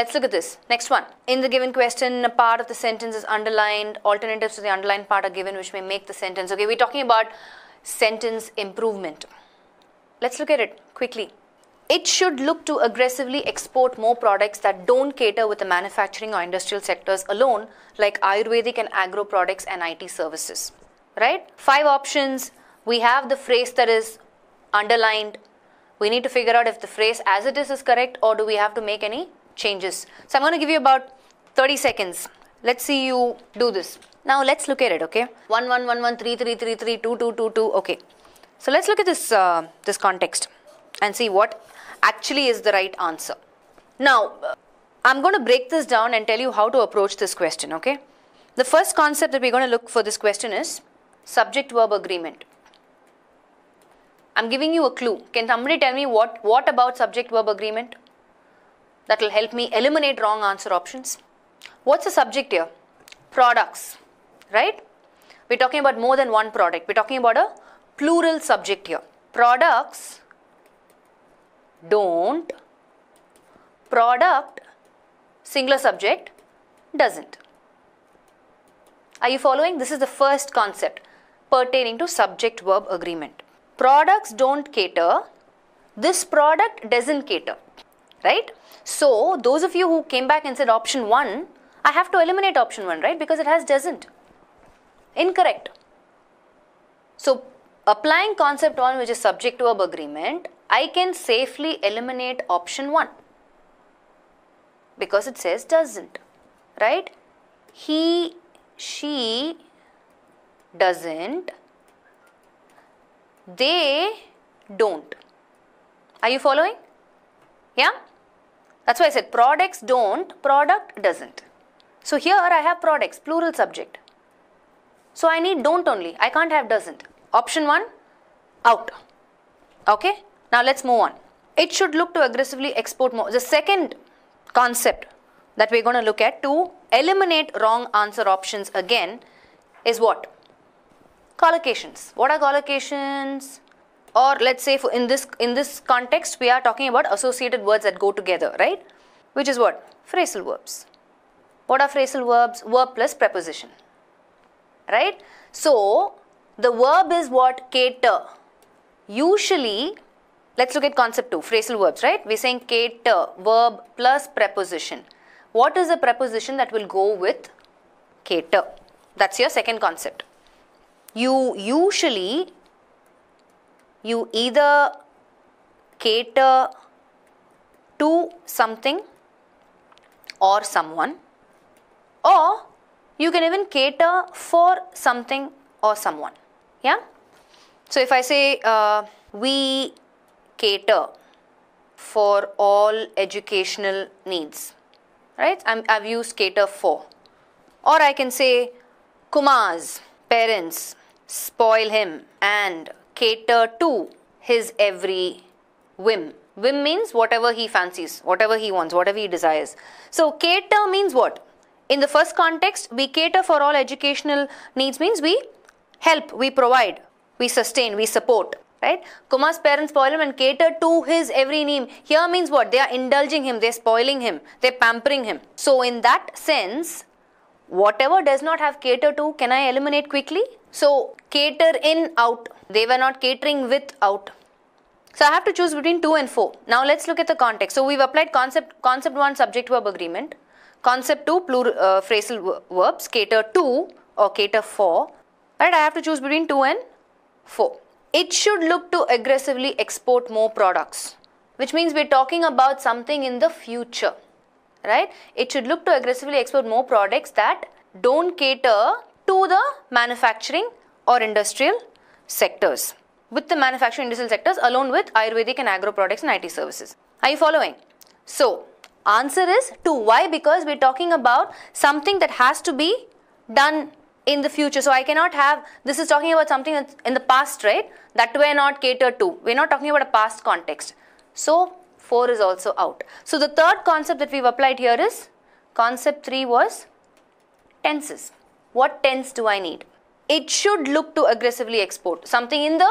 Let's look at this. Next one. In the given question, a part of the sentence is underlined. Alternatives to the underlined part are given, which may make the sentence. Okay, we're talking about sentence improvement. Let's look at it quickly. It should look to aggressively export more products that don't cater with the manufacturing or industrial sectors alone, like Ayurvedic and agro products and IT services. Right? Five options. We have the phrase that is underlined. We need to figure out if the phrase as it is is correct or do we have to make any changes. So I'm going to give you about 30 seconds. Let's see you do this. Now let's look at it, okay? 1 1 1 1 3 3 3 3 2 2 2 2 okay. So let's look at this uh, this context and see what actually is the right answer. Now, I'm going to break this down and tell you how to approach this question, okay? The first concept that we're going to look for this question is subject verb agreement. I'm giving you a clue. Can somebody tell me what, what about subject verb agreement? That will help me eliminate wrong answer options. What's the subject here? Products, right? We're talking about more than one product. We're talking about a plural subject here. Products don't, product, singular subject, doesn't. Are you following? This is the first concept pertaining to subject verb agreement. Products don't cater, this product doesn't cater, right? So, those of you who came back and said option 1, I have to eliminate option 1, right? Because it has doesn't. Incorrect. So, applying concept 1 which is subject verb agreement, I can safely eliminate option 1 because it says doesn't, right? He, she doesn't, they don't. Are you following? Yeah? That's why I said products don't, product doesn't. So here I have products, plural subject. So I need don't only. I can't have doesn't. Option 1, out. Okay? Now let's move on. It should look to aggressively export more. The second concept that we're going to look at to eliminate wrong answer options again is what? Collocations. What are collocations? Or let's say in this in this context we are talking about associated words that go together, right? Which is what? Phrasal verbs. What are phrasal verbs? Verb plus preposition. Right? So the verb is what? Cater. Usually Let's look at concept 2, phrasal verbs, right? We're saying cater, verb plus preposition. What is the preposition that will go with cater? That's your second concept. You usually, you either cater to something or someone or you can even cater for something or someone. Yeah? So if I say uh, we cater for all educational needs. Right? i have used cater for. Or I can say Kumar's parents spoil him and cater to his every whim. Whim means whatever he fancies, whatever he wants, whatever he desires. So cater means what? In the first context, we cater for all educational needs means we help, we provide, we sustain, we support right? Kumar's parents spoil him and cater to his every need. Here means what? They are indulging him, they're spoiling him, they're pampering him. So in that sense, whatever does not have cater to, can I eliminate quickly? So cater in, out. They were not catering with, out. So I have to choose between 2 and 4. Now let's look at the context. So we've applied concept, concept 1 subject verb agreement. Concept 2 plural uh, phrasal verbs cater to or cater for. Right, I have to choose between 2 and 4 it should look to aggressively export more products which means we're talking about something in the future right it should look to aggressively export more products that don't cater to the manufacturing or industrial sectors with the manufacturing industrial sectors along with ayurvedic and agro products and IT services are you following so answer is to why because we're talking about something that has to be done in the future. So I cannot have, this is talking about something in the past, right? That we're not catered to. We're not talking about a past context. So 4 is also out. So the third concept that we've applied here is, concept 3 was tenses. What tense do I need? It should look to aggressively export. Something in the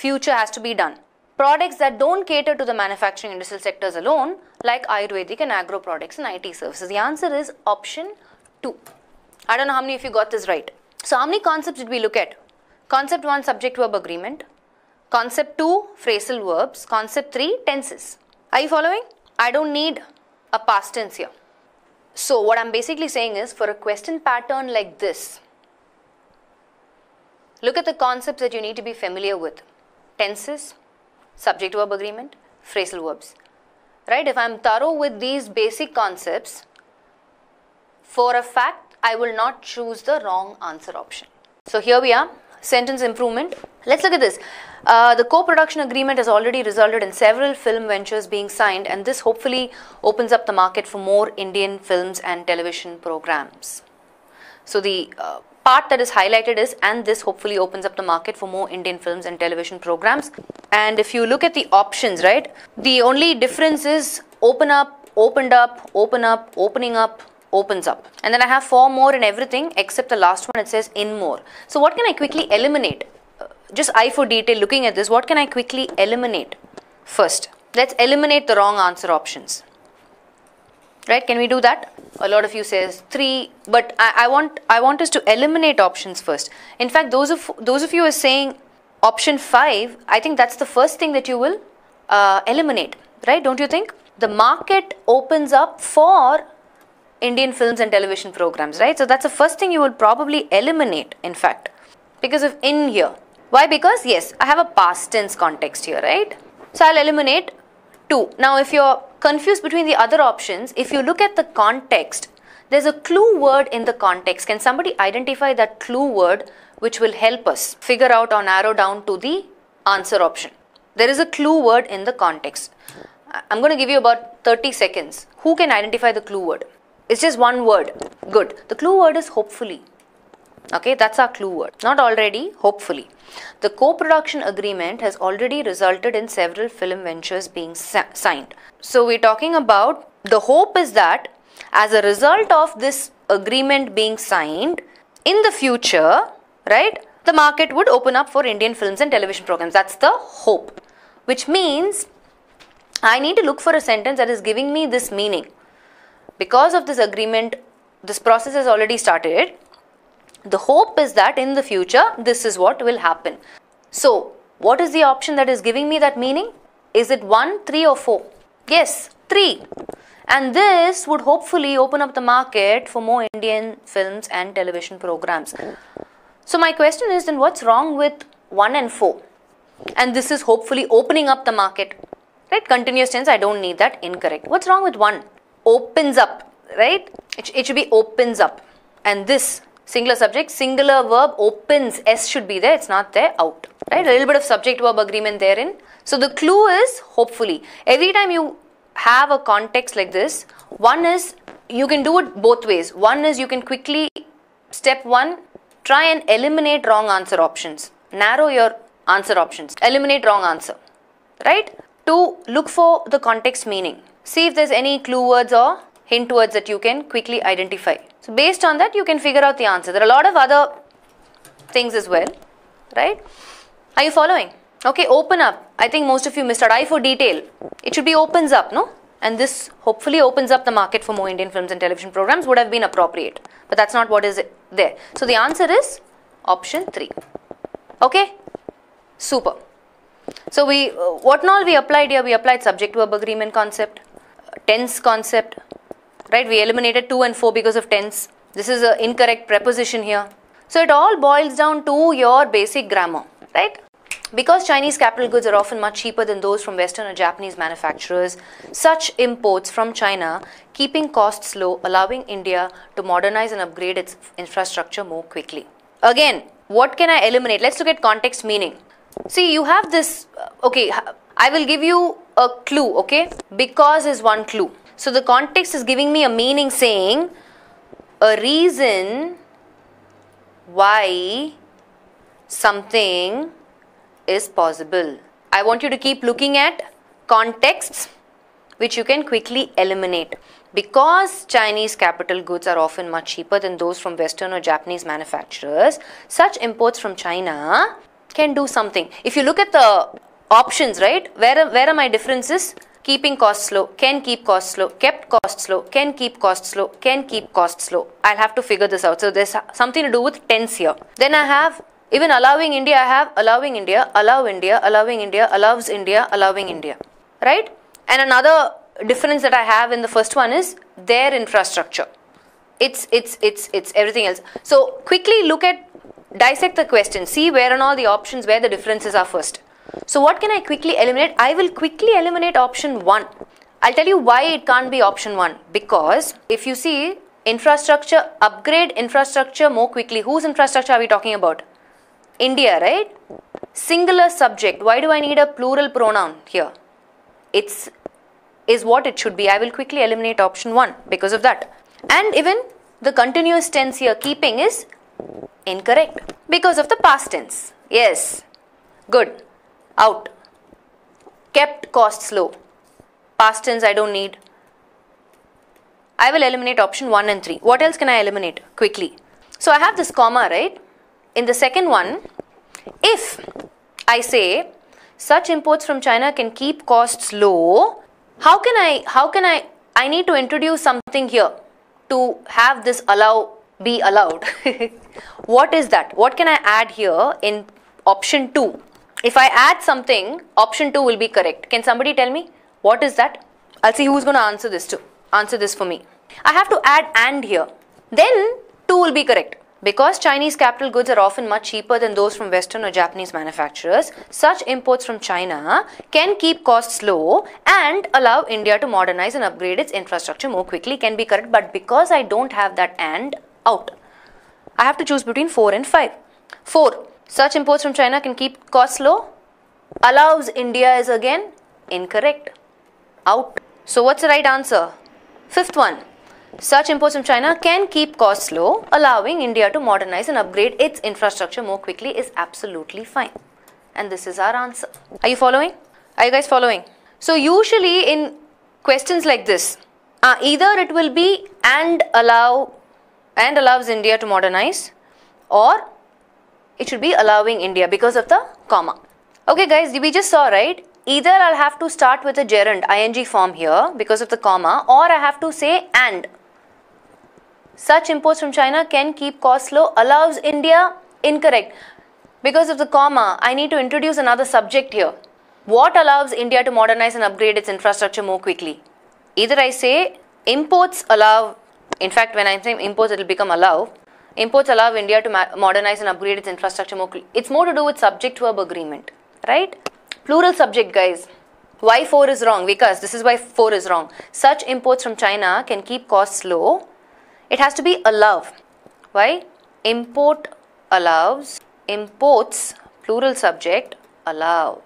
future has to be done. products that don't cater to the manufacturing industrial sectors alone, like Ayurvedic and agro products and IT services? The answer is option 2. I don't know how many of you got this right. So, how many concepts did we look at? Concept 1 subject verb agreement, concept 2 phrasal verbs, concept 3 tenses. Are you following? I don't need a past tense here. So, what I'm basically saying is for a question pattern like this, look at the concepts that you need to be familiar with tenses, subject verb agreement, phrasal verbs. Right? If I'm thorough with these basic concepts, for a fact, I will not choose the wrong answer option. So, here we are sentence improvement. Let's look at this. Uh, the co-production agreement has already resulted in several film ventures being signed and this hopefully opens up the market for more Indian films and television programs. So the uh, part that is highlighted is and this hopefully opens up the market for more Indian films and television programs. And if you look at the options, right, the only difference is open up, opened up, open up, opening up, opens up. And then eye have four more in everything except the last one it says in more. So what can I quickly eliminate? just I for detail looking at this, what can I quickly eliminate? First, let's eliminate the wrong answer options. Right? Can we do that? A lot of you says three, but I, I want I want us to eliminate options first. In fact, those of those of you are saying option five, I think that's the first thing that you will uh, eliminate, right? Don't you think? The market opens up for Indian films and television programs, right? So that's the first thing you will probably eliminate, in fact, because of in here. Why? Because yes, I have a past tense context here, right? So I'll eliminate 2. Now if you're confused between the other options, if you look at the context, there's a clue word in the context. Can somebody identify that clue word which will help us figure out or narrow down to the answer option? There is a clue word in the context. I'm going to give you about 30 seconds. Who can identify the clue word? It's just one word. Good. The clue word is hopefully. Okay, that's our clue word. Not already, hopefully. The co-production agreement has already resulted in several film ventures being signed. So we're talking about the hope is that as a result of this agreement being signed, in the future, right, the market would open up for Indian films and television programs. That's the hope. Which means I need to look for a sentence that is giving me this meaning. Because of this agreement, this process has already started the hope is that in the future, this is what will happen. So, what is the option that is giving me that meaning? Is it 1, 3 or 4? Yes, 3. And this would hopefully open up the market for more Indian films and television programs. So, my question is then what's wrong with 1 and 4? And this is hopefully opening up the market. Right? Continuous tense, I don't need that. Incorrect. What's wrong with 1? Opens up. Right? It, it should be opens up. And this singular subject, singular verb opens, S should be there, it's not there, out. Right? A little bit of subject verb agreement therein. So the clue is hopefully. Every time you have a context like this, one is you can do it both ways. One is you can quickly, step one, try and eliminate wrong answer options. Narrow your answer options. Eliminate wrong answer. Right? Two, look for the context meaning. See if there's any clue words or hint words that you can quickly identify. So based on that, you can figure out the answer. There are a lot of other things as well, right? Are you following? Okay, open up. I think most of you missed out. eye for detail. It should be opens up, no? And this hopefully opens up the market for more Indian films and television programs would have been appropriate. But that's not what is there. So the answer is option 3. Okay? Super. So we, uh, what all we applied here? We applied subject verb agreement concept, tense concept, right? We eliminated 2 and 4 because of tense. This is an incorrect preposition here. So it all boils down to your basic grammar, right? Because Chinese capital goods are often much cheaper than those from Western or Japanese manufacturers, such imports from China keeping costs low, allowing India to modernize and upgrade its infrastructure more quickly. Again, what can I eliminate? Let's look at context meaning. See, you have this, uh, okay, I will give you a clue, okay? Because is one clue. So the context is giving me a meaning saying a reason why something is possible. I want you to keep looking at contexts which you can quickly eliminate. Because Chinese capital goods are often much cheaper than those from Western or Japanese manufacturers, such imports from China can do something. If you look at the options, right? Where, where are my differences? Keeping costs low, can keep costs low, kept costs low, can keep costs low, can keep costs low. I'll have to figure this out. So there's something to do with tense here. Then I have even allowing India, I have allowing India, allow India, allowing India, allows India, allowing India. Right? And another difference that I have in the first one is their infrastructure. It's it's it's it's everything else. So quickly look at dissect the question. See where and all the options where the differences are first. So what can I quickly eliminate? I will quickly eliminate option 1. I'll tell you why it can't be option 1. Because if you see infrastructure, upgrade infrastructure more quickly. Whose infrastructure are we talking about? India, right? Singular subject. Why do I need a plural pronoun here? It's is what it should be. I will quickly eliminate option 1 because of that. And even the continuous tense here, keeping is incorrect because of the past tense. Yes. Good out. Kept costs low. Past tense I don't need. I will eliminate option 1 and 3. What else can I eliminate quickly? So I have this comma, right? In the second one, if I say such imports from China can keep costs low, how can I, how can I, I need to introduce something here to have this allow be allowed. what is that? What can I add here in option 2? If I add something, option 2 will be correct. Can somebody tell me what is that? I'll see who's going to answer this to answer this for me. I have to add and here. Then 2 will be correct. Because Chinese capital goods are often much cheaper than those from Western or Japanese manufacturers, such imports from China can keep costs low and allow India to modernize and upgrade its infrastructure more quickly can be correct. But because I don't have that and out, I have to choose between 4 and 5. 4. Such imports from China can keep costs low. Allows India is again incorrect. Out. So what's the right answer? Fifth one. Such imports from China can keep costs low, allowing India to modernize and upgrade its infrastructure more quickly is absolutely fine. And this is our answer. Are you following? Are you guys following? So usually in questions like this, uh, either it will be and allow and allows India to modernize or it should be allowing India because of the comma. Okay guys, we just saw right? Either I'll have to start with a gerund ing form here because of the comma or I have to say and. Such imports from China can keep costs low allows India incorrect. Because of the comma, I need to introduce another subject here. What allows India to modernize and upgrade its infrastructure more quickly? Either I say imports allow, in fact when I say imports it will become allow Imports allow India to modernize and upgrade its infrastructure more. It's more to do with subject verb agreement, right? Plural subject, guys. Why 4 is wrong? Because this is why 4 is wrong. Such imports from China can keep costs low. It has to be allow. Why? Import allows. Imports, plural subject, allow.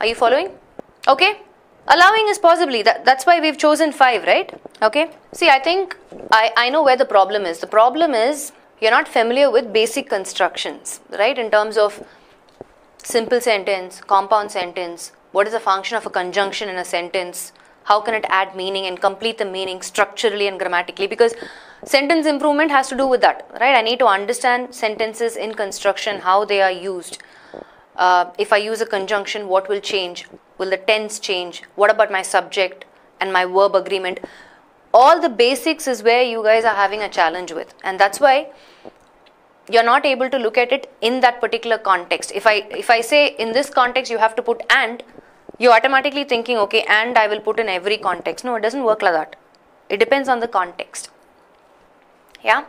Are you following? Okay. Allowing is possibly, that, that's why we've chosen 5, right? Okay. See, I think I, I know where the problem is. The problem is you're not familiar with basic constructions, right? In terms of simple sentence, compound sentence, what is the function of a conjunction in a sentence, how can it add meaning and complete the meaning structurally and grammatically? Because sentence improvement has to do with that right? I need to understand sentences in construction how they are used. Uh, if i use a conjunction what will change? Will the tense change? What about my subject and my verb agreement all the basics is where you guys are having a challenge with. And that's why you're not able to look at it in that particular context. If i if i say in this context you have to put and you're automatically thinking okay and i will put in every context. No it doesn't work like that. It depends on the context. Yeah